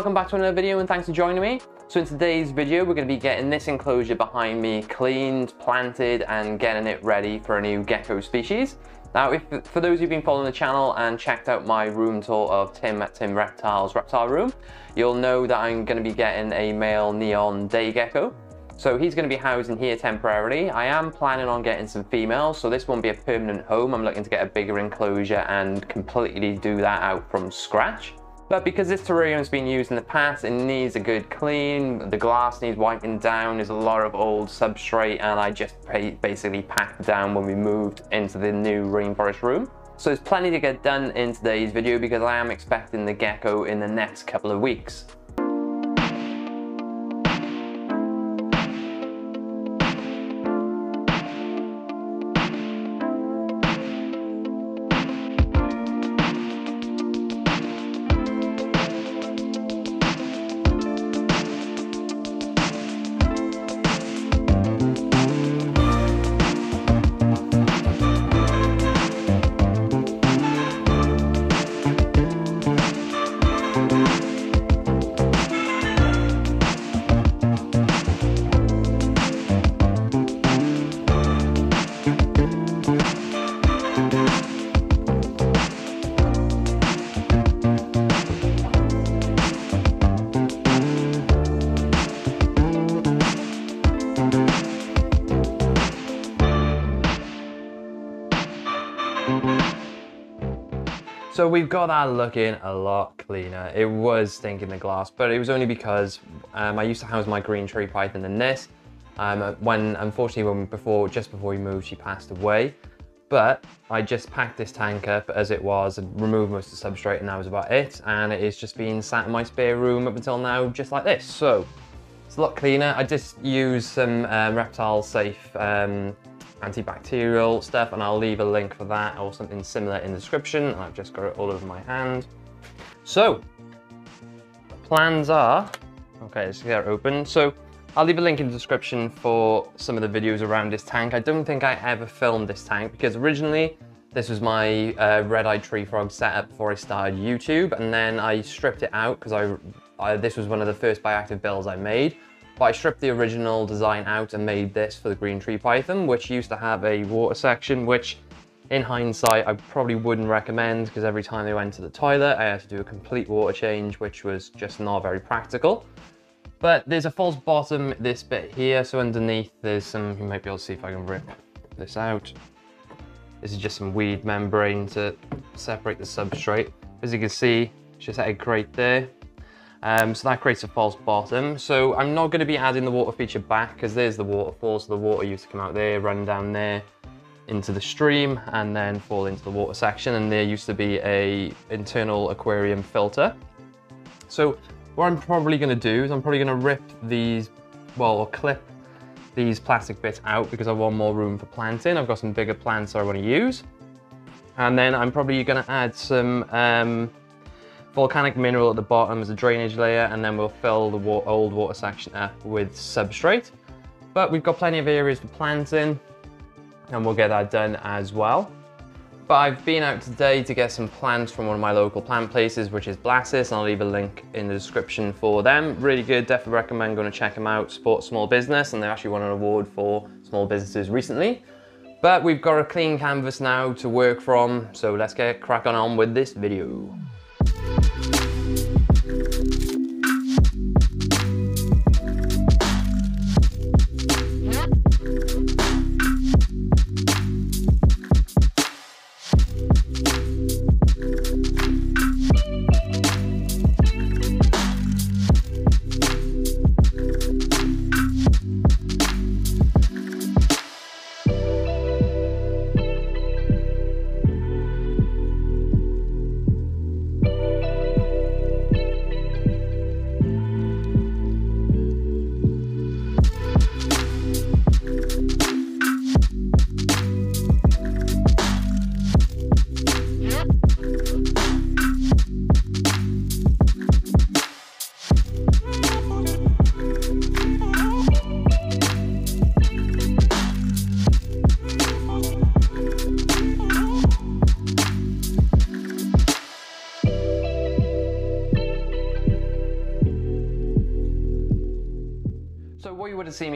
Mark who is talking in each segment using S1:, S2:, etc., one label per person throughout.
S1: Welcome back to another video and thanks for joining me. So in today's video, we're gonna be getting this enclosure behind me cleaned, planted, and getting it ready for a new gecko species. Now, if for those who've been following the channel and checked out my room tour of Tim at Tim Reptiles Reptile Room, you'll know that I'm gonna be getting a male neon day gecko. So he's going to be housed in here temporarily. I am planning on getting some females, so this won't be a permanent home. I'm looking to get a bigger enclosure and completely do that out from scratch. But because this terrarium has been used in the past, it needs a good clean, the glass needs wiping down, there's a lot of old substrate and I just basically packed down when we moved into the new rainforest room. So there's plenty to get done in today's video because I am expecting the gecko in the next couple of weeks. So we've got that looking a lot cleaner. It was stinking the glass, but it was only because um, I used to house my green tree python in this. Um, when, unfortunately, when before, just before we moved, she passed away. But I just packed this tank up as it was and removed most of the substrate and that was about it. And it is just been sat in my spare room up until now, just like this. So it's a lot cleaner. I just use some um, reptile safe um, antibacterial stuff and I'll leave a link for that or something similar in the description. I've just got it all over my hand. So, plans are, okay, let's get it open. So I'll leave a link in the description for some of the videos around this tank. I don't think I ever filmed this tank because originally this was my uh, red-eyed tree frog setup before I started YouTube and then I stripped it out because I, I, this was one of the first bioactive builds I made. But I stripped the original design out and made this for the Green Tree Python, which used to have a water section, which in hindsight, I probably wouldn't recommend because every time they went to the toilet, I had to do a complete water change, which was just not very practical. But there's a false bottom this bit here. So underneath there's some, you might be able to see if I can rip this out. This is just some weed membrane to separate the substrate. As you can see, it's just egg crate there. Um, so that creates a false bottom. So I'm not going to be adding the water feature back because there's the waterfall. So the water used to come out there, run down there into the stream and then fall into the water section. And there used to be a internal aquarium filter. So what I'm probably going to do is I'm probably going to rip these, well, or clip these plastic bits out because I want more room for planting. I've got some bigger plants I want to use. And then I'm probably going to add some um, volcanic mineral at the bottom as a drainage layer, and then we'll fill the old water section up with substrate. But we've got plenty of areas for planting, and we'll get that done as well. But I've been out today to get some plants from one of my local plant places, which is Blassis, and I'll leave a link in the description for them. Really good, definitely recommend going to check them out, support small business, and they actually won an award for small businesses recently. But we've got a clean canvas now to work from, so let's get cracking on with this video.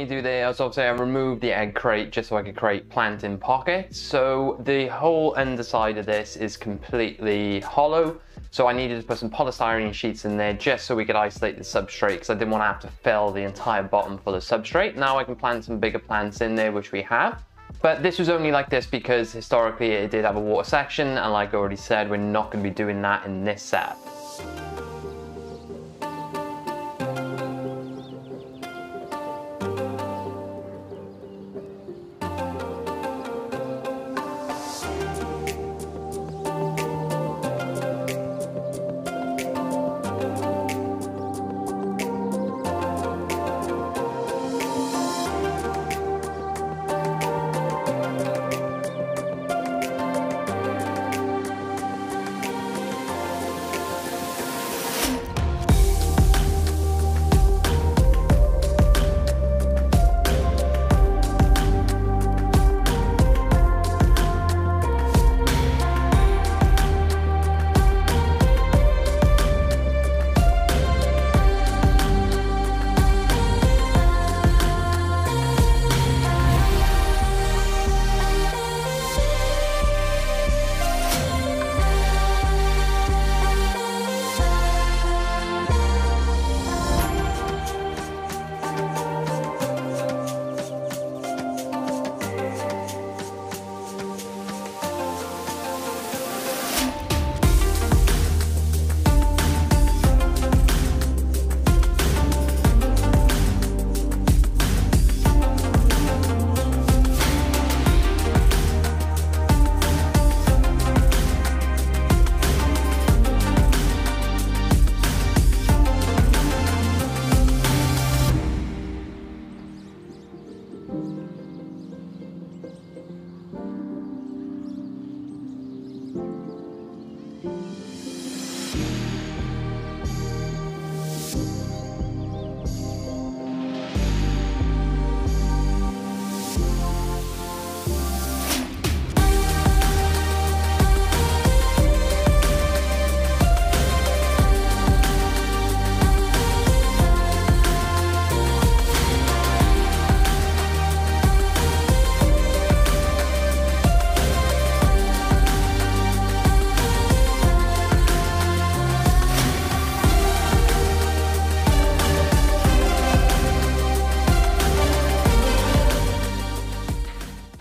S1: Do this, obviously I say, I removed the egg crate just so I could create planting pockets. So the whole underside of this is completely hollow. So I needed to put some polystyrene sheets in there just so we could isolate the substrate because I didn't want to have to fill the entire bottom full of substrate. Now I can plant some bigger plants in there, which we have. But this was only like this because historically it did have a water section and like I already said, we're not going to be doing that in this setup.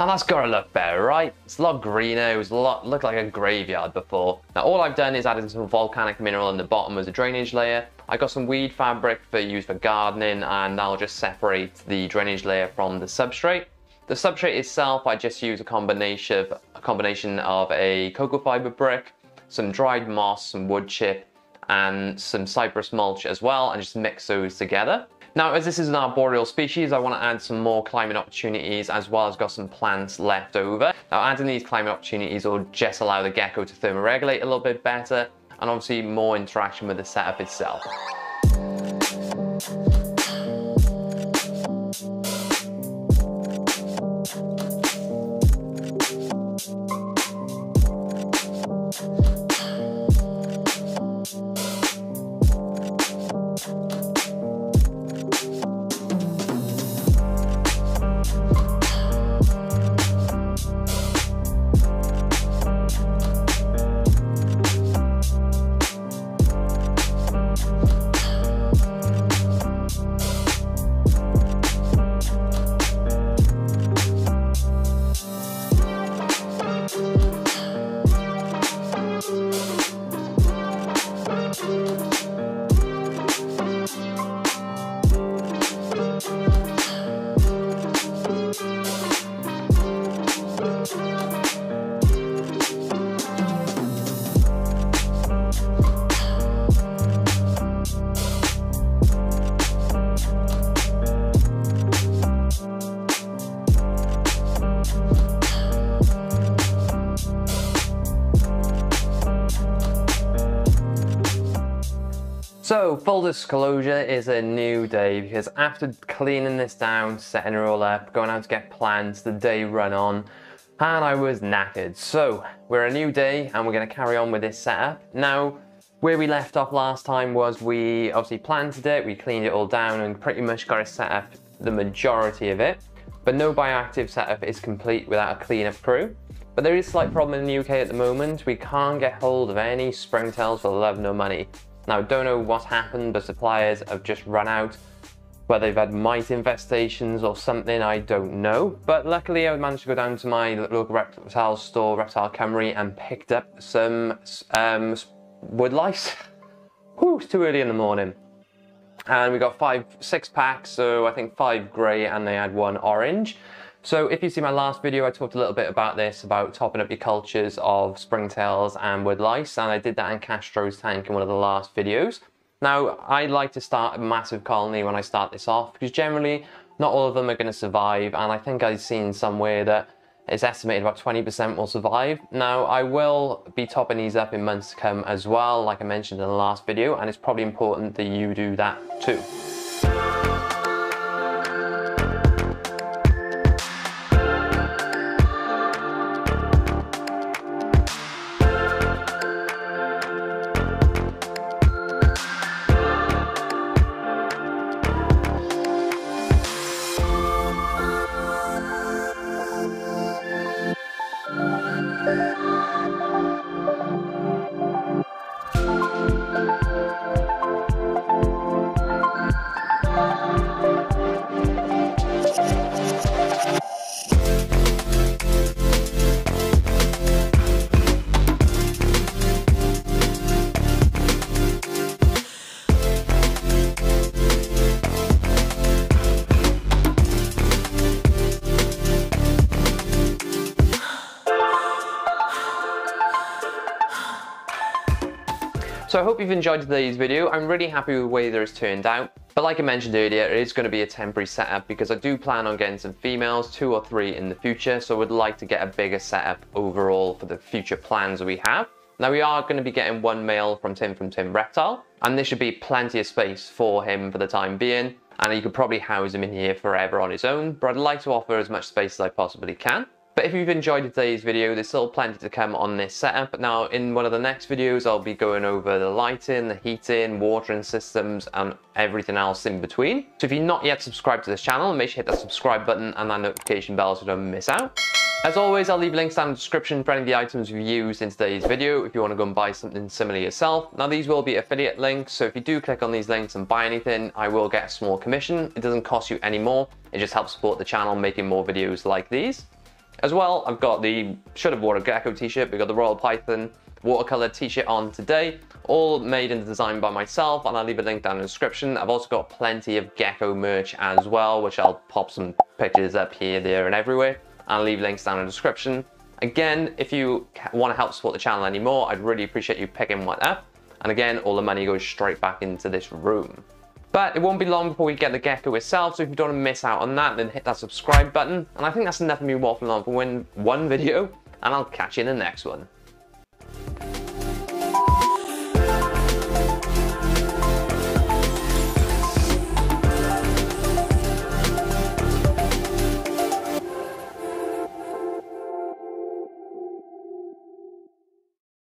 S1: Now that's gotta look better, right? It's a lot greener, it was a lot, looked like a graveyard before. Now all I've done is added some volcanic mineral in the bottom as a drainage layer. I got some weed fabric for use for gardening and that'll just separate the drainage layer from the substrate. The substrate itself, I just use a combination of, a combination of a cocoa fiber brick, some dried moss, some wood chip, and some cypress mulch as well, and just mix those together. Now, as this is an arboreal species, I want to add some more climbing opportunities as well as got some plants left over. Now, adding these climbing opportunities will just allow the gecko to thermoregulate a little bit better and obviously more interaction with the setup itself. So, full disclosure is a new day because after cleaning this down, setting it all up, going out to get plants, the day run on, and I was knackered. So, we're a new day and we're going to carry on with this setup. Now, where we left off last time was we obviously planted it, we cleaned it all down and pretty much got it set up the majority of it, but no bioactive setup is complete without a cleanup crew. But there is a slight problem in the UK at the moment. We can't get hold of any springtails for love no money. Now, I don't know what's happened, but suppliers have just run out. Whether they've had mite infestations or something, I don't know. But luckily, I managed to go down to my local reptile store, Reptile Cymru, and picked up some um, wood lice. Whew, it's too early in the morning. And we got five, six packs, so I think five grey and they had one orange. So if you see my last video, I talked a little bit about this, about topping up your cultures of springtails and wood lice, and I did that in Castro's tank in one of the last videos. Now, I like to start a massive colony when I start this off, because generally, not all of them are going to survive, and I think I've seen somewhere that it's estimated about 20% will survive. Now, I will be topping these up in months to come as well, like I mentioned in the last video, and it's probably important that you do that too. So I hope you've enjoyed today's video. I'm really happy with the way that it's turned out. But like I mentioned earlier, it is going to be a temporary setup because I do plan on getting some females, two or three in the future. So I would like to get a bigger setup overall for the future plans we have. Now we are going to be getting one male from Tim from Tim Reptile, and there should be plenty of space for him for the time being. And you could probably house him in here forever on his own, but I'd like to offer as much space as I possibly can. But if you've enjoyed today's video, there's still plenty to come on this setup. Now, in one of the next videos, I'll be going over the lighting, the heating, watering systems, and everything else in between. So if you're not yet subscribed to this channel, make sure you hit that subscribe button and that notification bell so you don't miss out. As always, I'll leave links down in the description for any of the items we've used in today's video if you want to go and buy something similar yourself. Now these will be affiliate links, so if you do click on these links and buy anything, I will get a small commission. It doesn't cost you any more, it just helps support the channel making more videos like these. As well, I've got the Should Have Water Gecko t-shirt, we've got the Royal Python watercolor t-shirt on today, all made and designed by myself, and I'll leave a link down in the description. I've also got plenty of gecko merch as well, which I'll pop some pictures up here, there, and everywhere. I'll leave links down in the description. Again, if you want to help support the channel anymore, I'd really appreciate you picking one up. And again, all the money goes straight back into this room. But it won't be long before we get the gecko itself, so if you don't want to miss out on that, then hit that subscribe button. And I think that's enough of me waffling on for one video, and I'll catch you in the next one.